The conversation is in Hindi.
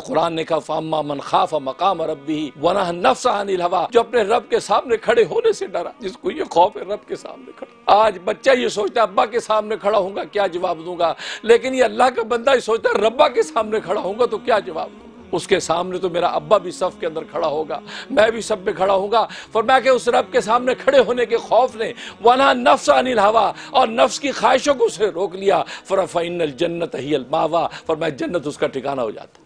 कुरान ने कहा फामा मन खाफा मकाम रबी वना नफ्स अनिल हवा। जो अपने रब के सामने खड़े होने से डरा, जिसको ये खौफ है, रब के सामने खड़ा। आज बच्चा ये सोचता है, अब्बा के सामने खड़ा होगा क्या जवाब दूँगा? लेकिन ये अल्लाह का बंदा ही सोचता है, रब्बा के सामने खड़ा होगा तो क्या जवाब दूँगा? उसके सामने तो मेरा अब्बा भी सफ के अंदर खड़ा होगा, मैं भी सब में खड़ा होगा फरमा के उस रब के सामने खड़े होने के खौफ ने वना नफ्स अनिल हवा और नफ्स की ख्वाहिशों को उसे रोक लिया। फरफ़ जन्नत ही अलमावा फरमाया, जन्नत उसका ठिकाना हो जाता।